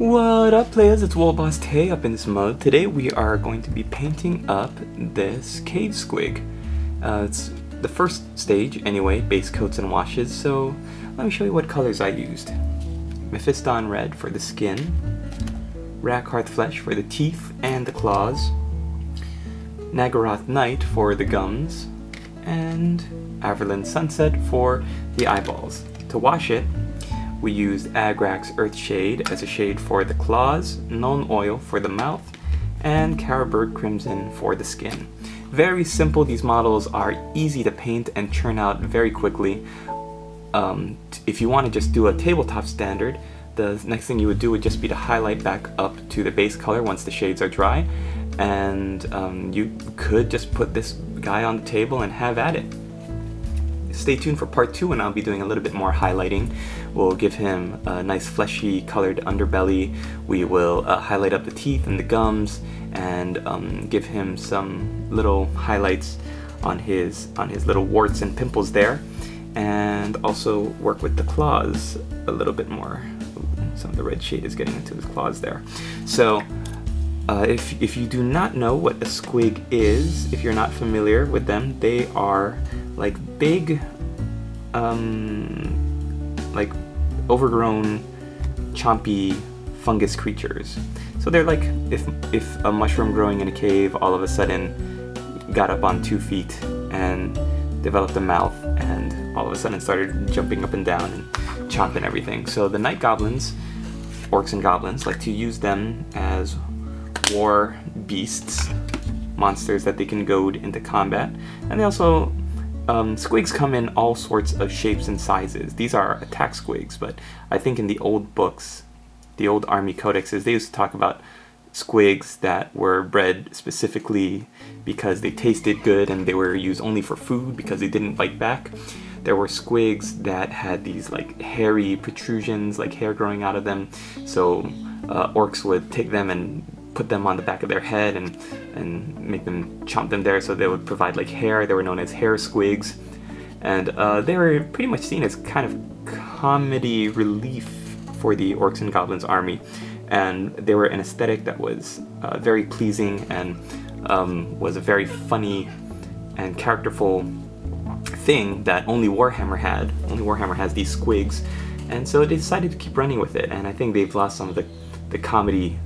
What up players, it's Boss Tae up in this mode. Today we are going to be painting up this cave squig. Uh, it's the first stage anyway, base coats and washes, so let me show you what colors I used. Mephiston Red for the skin, Rakarth Flesh for the teeth and the claws, Naggaroth Night for the gums, and Averland Sunset for the eyeballs. To wash it, we used Agrax Earthshade as a shade for the claws, Nuln Oil for the mouth, and Carroburg Crimson for the skin. Very simple, these models are easy to paint and churn out very quickly. Um, if you want to just do a tabletop standard, the next thing you would do would just be to highlight back up to the base color once the shades are dry, and um, you could just put this guy on the table and have at it stay tuned for part two and I'll be doing a little bit more highlighting. We'll give him a nice fleshy colored underbelly. We will uh, highlight up the teeth and the gums and um, give him some little highlights on his on his little warts and pimples there and also work with the claws a little bit more. some of the red shade is getting into his claws there. So uh, if, if you do not know what a squig is, if you're not familiar with them, they are like big, um, like overgrown, chompy fungus creatures. So they're like if if a mushroom growing in a cave all of a sudden got up on two feet and developed a mouth and all of a sudden started jumping up and down and chomping everything. So the night goblins, orcs and goblins, like to use them as war beasts, monsters that they can goad into combat. And they also um, squigs come in all sorts of shapes and sizes. These are attack squigs, but I think in the old books, the old army codexes, they used to talk about squigs that were bred specifically because they tasted good and they were used only for food because they didn't bite back. There were squigs that had these like hairy protrusions, like hair growing out of them, so uh, orcs would take them and put them on the back of their head and, and make them chomp them there so they would provide like hair. They were known as hair squigs. And uh, they were pretty much seen as kind of comedy relief for the Orcs and Goblins army. And they were an aesthetic that was uh, very pleasing and um, was a very funny and characterful thing that only Warhammer had. Only Warhammer has these squigs. And so they decided to keep running with it. And I think they've lost some of the, the comedy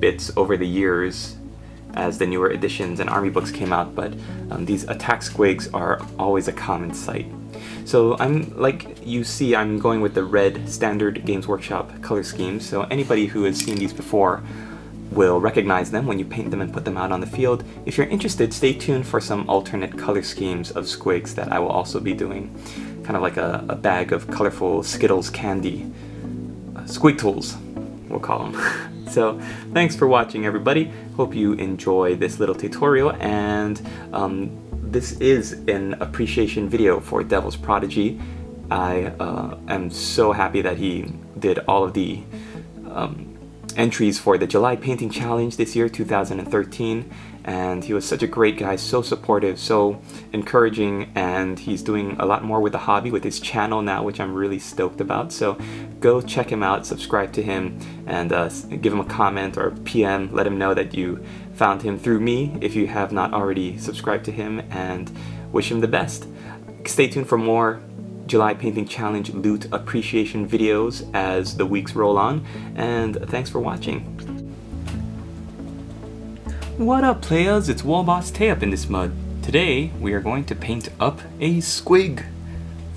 bits over the years as the newer editions and army books came out, but um, these attack squigs are always a common sight. So I'm, like you see, I'm going with the red standard Games Workshop color scheme, so anybody who has seen these before will recognize them when you paint them and put them out on the field. If you're interested, stay tuned for some alternate color schemes of squigs that I will also be doing. Kind of like a, a bag of colorful Skittles candy. Uh, squig tools, we'll call them. So thanks for watching everybody. Hope you enjoy this little tutorial and um, this is an appreciation video for Devil's Prodigy. I uh, am so happy that he did all of the um, entries for the July Painting Challenge this year, 2013 and he was such a great guy, so supportive, so encouraging, and he's doing a lot more with the hobby with his channel now, which I'm really stoked about. So go check him out, subscribe to him, and uh, give him a comment or PM. Let him know that you found him through me if you have not already subscribed to him, and wish him the best. Stay tuned for more July Painting Challenge loot appreciation videos as the weeks roll on, and thanks for watching. What up players, it's Warboss Tae up in this mud. Today we are going to paint up a squig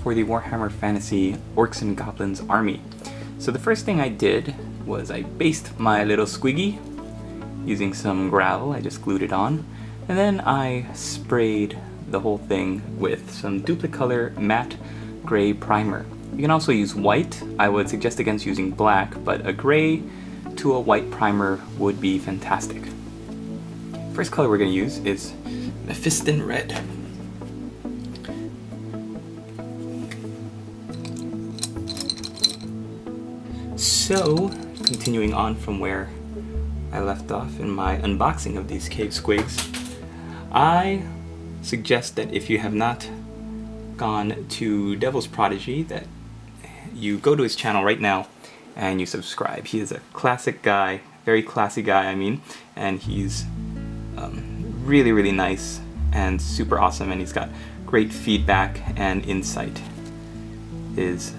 for the Warhammer Fantasy Orcs and Goblins army. So the first thing I did was I based my little squiggy using some gravel, I just glued it on, and then I sprayed the whole thing with some Duplicolor matte gray primer. You can also use white, I would suggest against using black, but a gray to a white primer would be fantastic. First color we're going to use is Mephiston Red. So, continuing on from where I left off in my unboxing of these cave squigs, I suggest that if you have not gone to Devil's Prodigy, that you go to his channel right now and you subscribe. He is a classic guy, very classy guy, I mean, and he's um, really, really nice and super awesome, and he's got great feedback and insight. His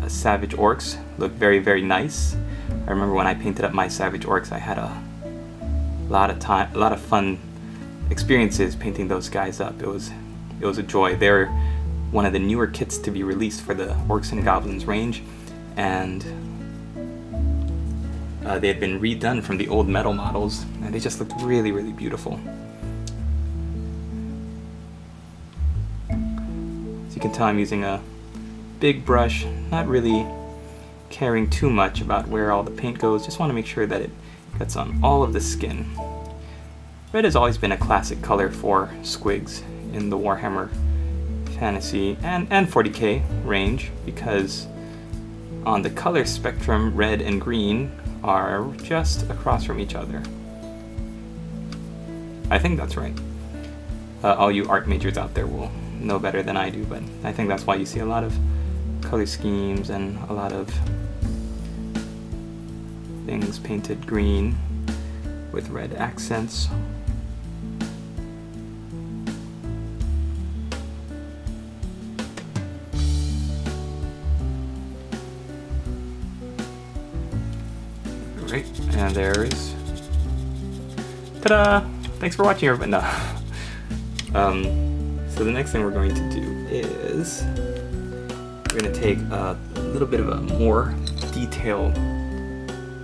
uh, Savage Orcs look very, very nice. I remember when I painted up my Savage Orcs, I had a lot of time, a lot of fun experiences painting those guys up. It was, it was a joy. They're one of the newer kits to be released for the Orcs and Goblins range, and uh, they had been redone from the old metal models, and they just looked really, really beautiful. As you can tell, I'm using a big brush, not really caring too much about where all the paint goes, just want to make sure that it gets on all of the skin. Red has always been a classic color for squigs in the Warhammer Fantasy and, and 40k range because on the color spectrum, red and green are just across from each other. I think that's right. Uh, all you art majors out there will know better than I do, but I think that's why you see a lot of color schemes and a lot of things painted green with red accents and there's... Ta-da! Thanks for watching, everybody. No. um, so the next thing we're going to do is... We're going to take a little bit of a more detailed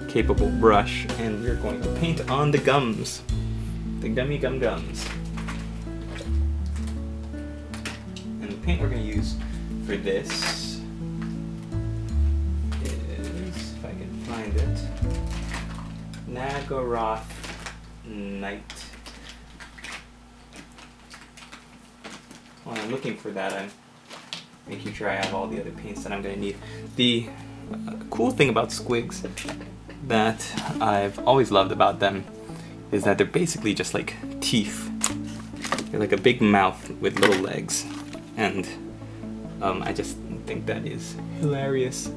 capable brush and we're going to paint on the gums. The gummy gum gums. And the paint we're going to use for this Naggaroth Night. While I'm looking for that, I'm making sure I have all the other paints that I'm going to need. The uh, cool thing about squigs that I've always loved about them is that they're basically just like teeth. They're like a big mouth with little legs. And um, I just think that is hilarious.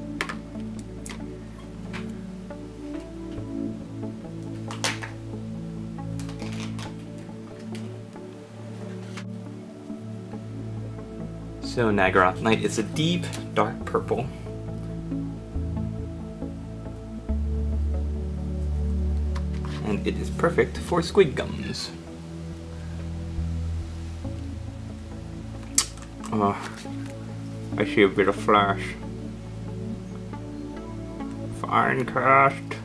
So Naggaroth Night is a deep, dark purple. And it is perfect for squig gums. Oh, I see a bit of flash. Finecast.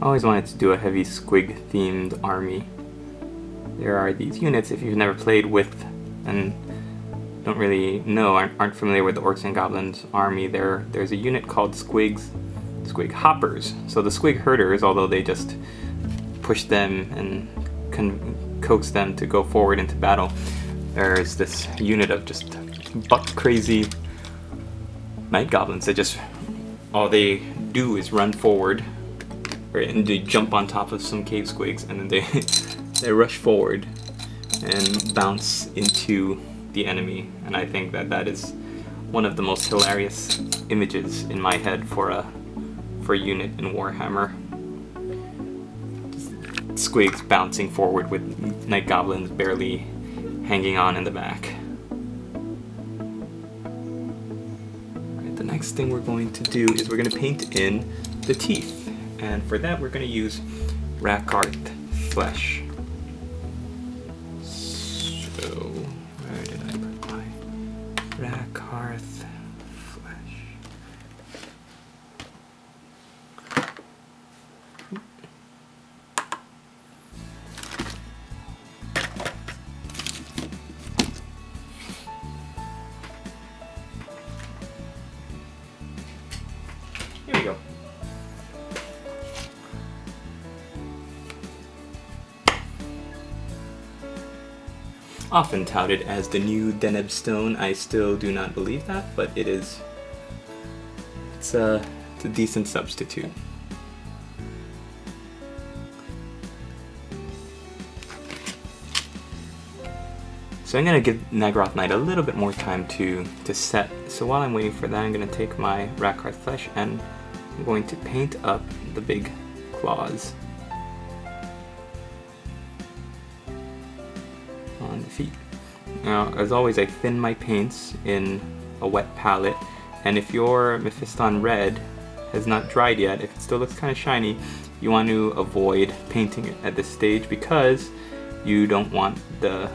I always wanted to do a heavy squig themed army. There are these units, if you've never played with and don't really know, aren't, aren't familiar with the Orcs and Goblins army, there there's a unit called Squigs, Squig Hoppers. So the Squig Herders, although they just push them and coax them to go forward into battle, there's this unit of just buck crazy night goblins that just all they do is run forward right, and they jump on top of some cave squigs and then they they rush forward and bounce into the enemy and I think that that is one of the most hilarious images in my head for a for a unit in Warhammer. Squigs bouncing forward with night goblins barely hanging on in the back. The next thing we're going to do is we're going to paint in the teeth. And for that, we're going to use Rakarth Flesh. Often touted as the new Dheneb Stone, I still do not believe that, but it is. It's a, it's a decent substitute. So I'm gonna give Naggaroth Night a little bit more time to, to set. So while I'm waiting for that, I'm gonna take my Rakarth Flesh and I'm going to paint up the big claws feet. Now, as always, I thin my paints in a wet palette, and if your Mephiston Red has not dried yet, if it still looks kind of shiny, you want to avoid painting it at this stage because you don't want the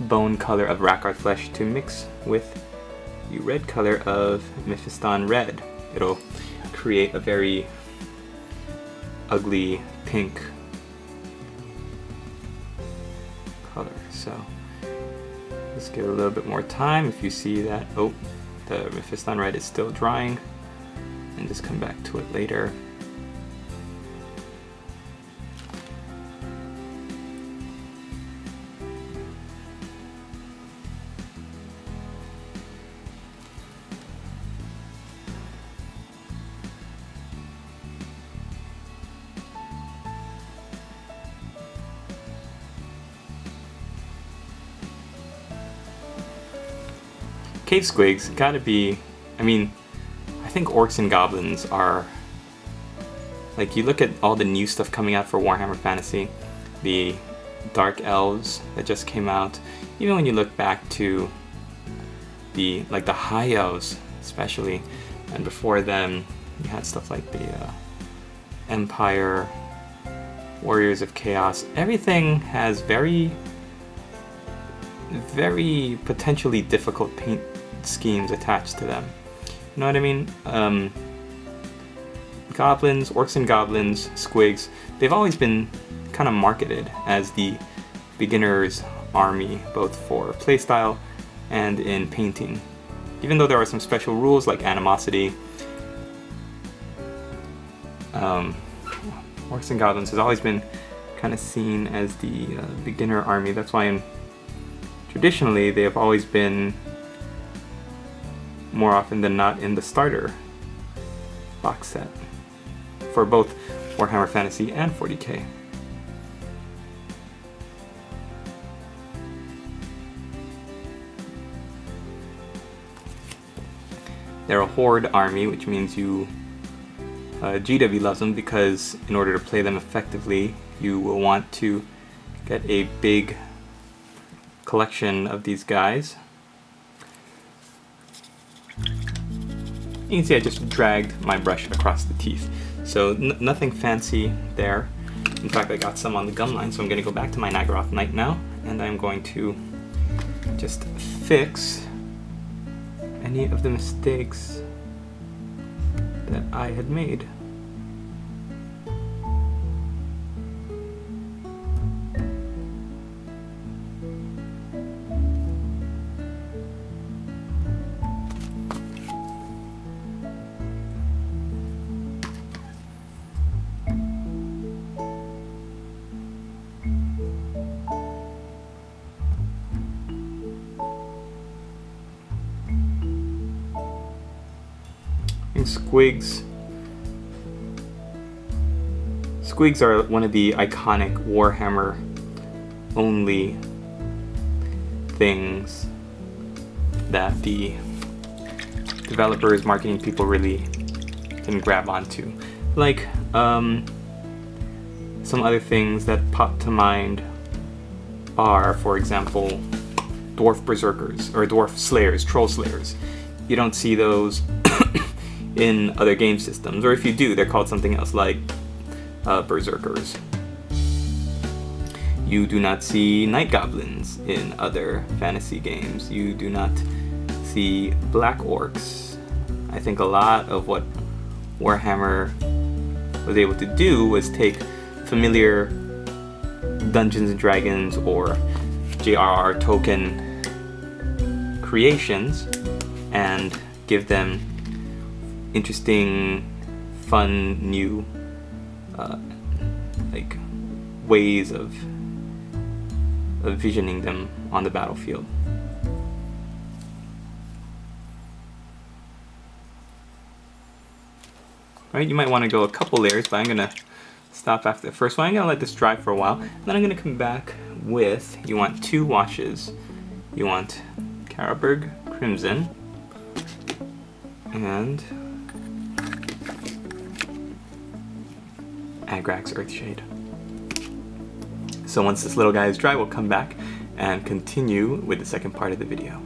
bone color of Rakarth flesh to mix with the red color of Mephiston red. It'll create a very ugly pink So let's give it a little bit more time. If you see that, oh, the Mephiston red is still drying, and just come back to it later. Cave Squigs gotta be. I mean, I think orcs and goblins are. Like, you look at all the new stuff coming out for Warhammer Fantasy, the Dark Elves that just came out, even when you look back to the. like the High Elves, especially, and before them, you had stuff like the uh, Empire, Warriors of Chaos. Everything has very very potentially difficult paint schemes attached to them. You know what I mean? Um, goblins, orcs and goblins, squigs, they've always been kind of marketed as the beginner's army, both for playstyle and in painting. Even though there are some special rules like animosity, um, orcs and goblins has always been kind of seen as the uh, beginner army. That's why in, traditionally they have always been more often than not in the starter box set for both Warhammer Fantasy and 40k. They're a horde army, which means you uh, GW loves them because in order to play them effectively, you will want to get a big collection of these guys. You can see I just dragged my brush across the teeth. So nothing fancy there. In fact, I got some on the gum line, so I'm gonna go back to my Naggaroth Night now, and I'm going to just fix any of the mistakes that I had made. Squigs. Squigs are one of the iconic Warhammer only things that the developers, marketing people really can grab onto. Like, um, some other things that pop to mind are, for example, dwarf berserkers or dwarf slayers, troll slayers. You don't see those in other game systems, or if you do, they're called something else like uh, berserkers. You do not see night goblins in other fantasy games. You do not see Black Orcs. I think a lot of what Warhammer was able to do was take familiar Dungeons and Dragons or J.R.R. Tolkien creations and give them interesting, fun, new, uh, like ways of, of visioning them on the battlefield. Right, you might want to go a couple layers, but I'm gonna stop after the first one. I'm gonna let this dry for a while, and then I'm gonna come back with, you want two washes. You want Carroburg Crimson, and Agrax Earthshade. So once this little guy is dry, we'll come back and continue with the second part of the video.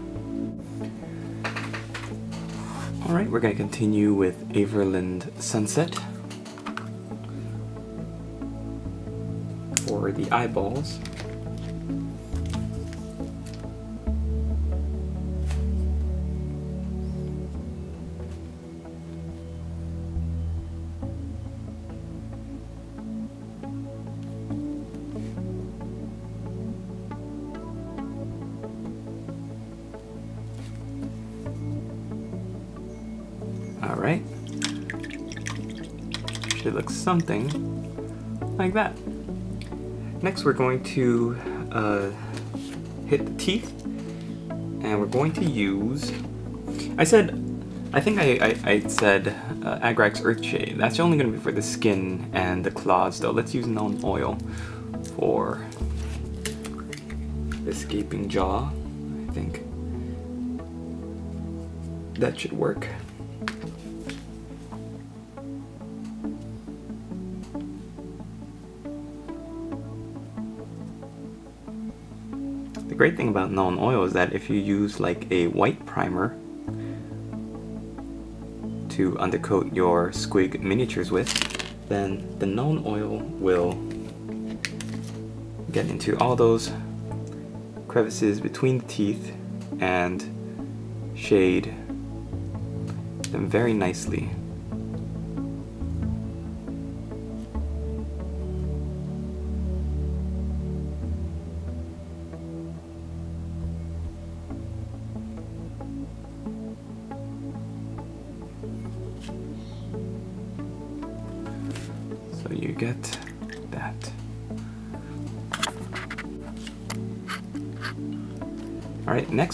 Alright, we're going to continue with Averland Sunset for the eyeballs. Something like that. Next we're going to uh, hit the teeth and we're going to use, I said, I think I, I, I said uh, Agrax Earthshade. That's only going to be for the skin and the claws though. Let's use Nuln Oil for escaping jaw, I think. That should work. The great thing about Nuln Oil is that if you use like a white primer to undercoat your squig miniatures with, then the Nuln Oil will get into all those crevices between the teeth and shade them very nicely.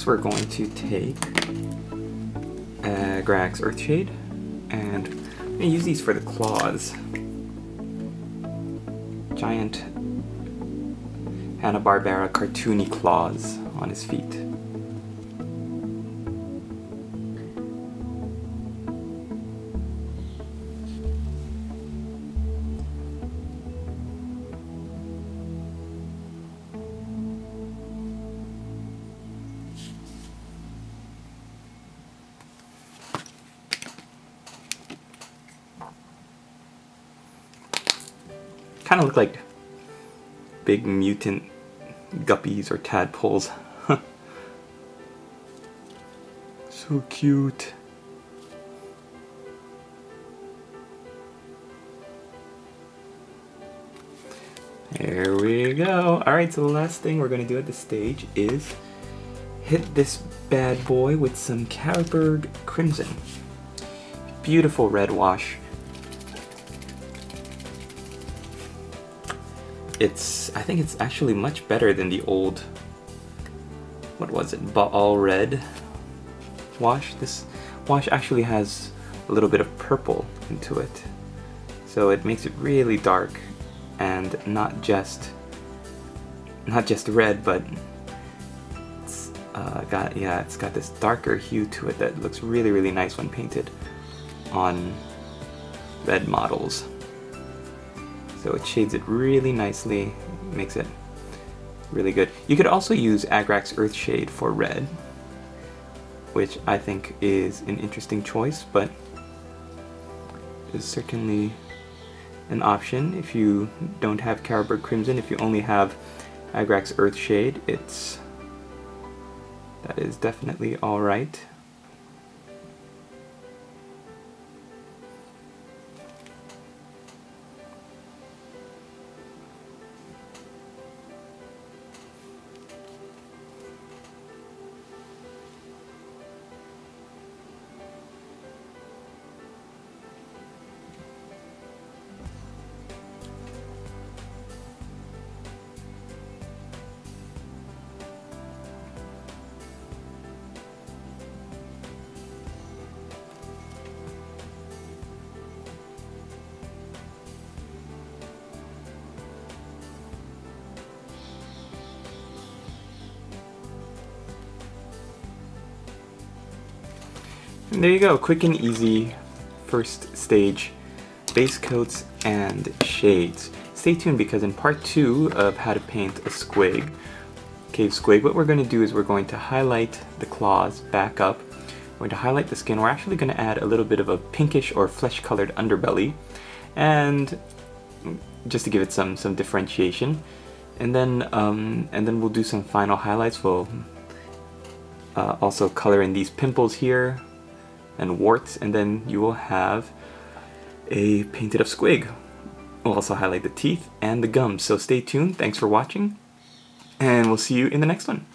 Next we're going to take uh, Grax Earthshade, and I'm going to use these for the claws. Giant Hanna-Barbera cartoony claws on his feet. Look like big mutant guppies or tadpoles. so cute. There we go. Alright, so the last thing we're to do at this stage is hit this bad boy with some Carroburg Crimson. Beautiful red wash. It's I think it's actually much better than the old what was it? Baal red wash? This wash actually has a little bit of purple into it. So it makes it really dark and not just not just red but it's uh, got yeah it's got this darker hue to it that looks really really nice when painted on red models so it shades it really nicely, makes it really good. You could also use Agrax Earthshade for red, which I think is an interesting choice, but is certainly an option if you don't have Carroburg Crimson. If you only have Agrax Earthshade, it's that is definitely alright. And there you go, quick and easy first stage base coats and shades. Stay tuned because in part two of how to paint a squig, cave squig, what we're going to do is we're going to highlight the claws back up. We're going to highlight the skin. We're actually going to add a little bit of a pinkish or flesh colored underbelly and just to give it some some differentiation. And then um, and then we'll do some final highlights. We'll uh, also color in these pimples here and warts and then you will have a painted up squig. We'll also highlight the teeth and the gums. So stay tuned. Thanks for watching and we'll see you in the next one.